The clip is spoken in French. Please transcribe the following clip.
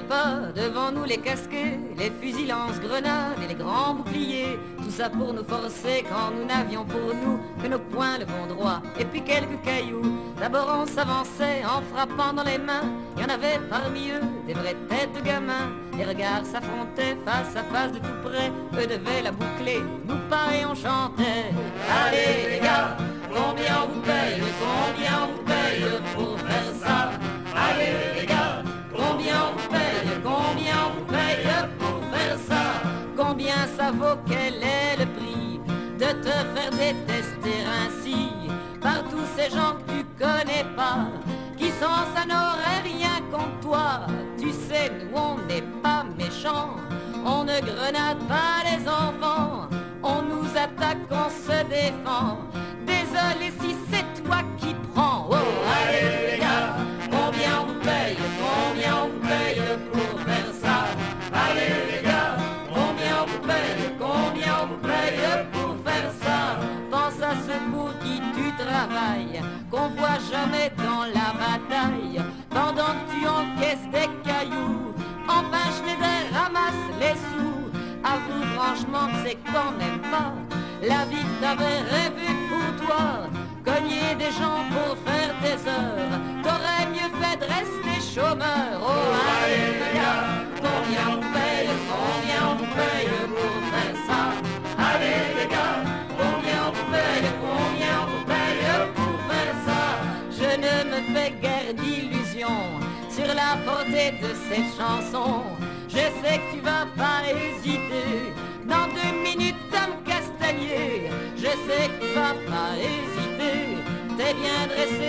pas devant nous les casquets, les fusils lance-grenades et les grands boucliers. Tout ça pour nous forcer quand nous n'avions pour nous que nos poings le bon droit et puis quelques cailloux. D'abord on s'avançait en frappant dans les mains. Il y en avait parmi eux des vraies têtes de gamins. Les regards s'affrontaient face à face de tout près. Eux devaient la boucler, nous pas et on chantait. Allez les gars, quel est le prix de te faire détester ainsi par tous ces gens que tu connais pas, qui sans ça n'aurait rien contre toi? Tu sais, nous on n'est pas méchants, on ne grenade pas les enfants, on nous attaque, on se défend. Désolé si combien on paye pour faire ça? Pense à ce pour qui tu travailles, qu'on voit jamais dans la bataille, pendant que tu encaisses des cailloux. Enfin, Schneider ramasse les sous. Avoue franchement c'est quand même pas la vie que t'avais rêvé pour toi. Cogner des gens pour faire tes heures, t'aurais mieux fait de rester chômeur. La portée de cette chanson. Je sais que tu vas pas hésiter dans deux minutes à me castagner. Je sais que tu vas pas hésiter. T'es bien dressé,